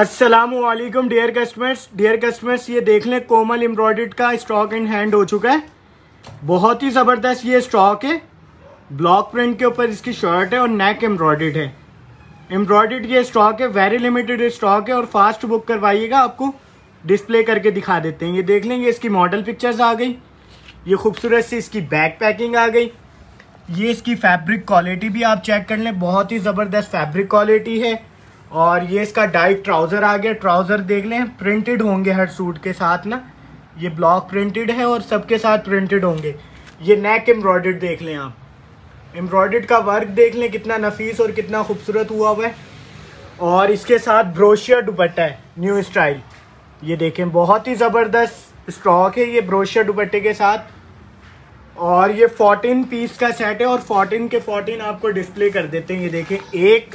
Aslam dear customers dear customers ये देख लें, कोमल एम्ब्रॉयड का स्टॉक इन हैंड हो चुका है। बहुत ही ज़बरदस्त ये स्टॉक है। ब्लॉक प्रिंट के ऊपर इसकी शर्ट है और नेक एम्ब्रॉयड है। एम्ब्रॉयड ये स्टॉक है वेरी लिमिटेड स्टॉक है और फास्ट बुक करवाइएगा, आपको डिस्प्ले करके दिखा देते हैं। ये देख लेंगे इसकी मॉडल पिक्चर्स आ गई। ये खूबसूरत सी इसकी बैक पैकिंग आ गई। ये इसकी फैब्रिक क्वालिटी भी आप चेक कर लें, बहुत ही ज़बरदस्त फैब्रिक क्वालिटी है। और ये इसका डाइट ट्राउज़र आ गया। ट्राउज़र देख लें, प्रिंटेड होंगे हर सूट के साथ ना। ये ब्लॉक प्रिंटेड है और सबके साथ प्रिंटेड होंगे। ये नेक एम्ब्रॉयड देख लें आप। एम्ब्रॉयड का वर्क देख लें, कितना नफीस और कितना खूबसूरत हुआ हुआ है। और इसके साथ ब्रोशियर दुपट्टा है न्यू स्टाइल ये देखें, बहुत ही ज़बरदस्त स्टॉक है ये ब्रोशियर दुपट्टे के साथ। और ये 14 पीस का सेट है और 14 के 14 आपको डिस्प्ले कर देते हैं। ये देखें, एक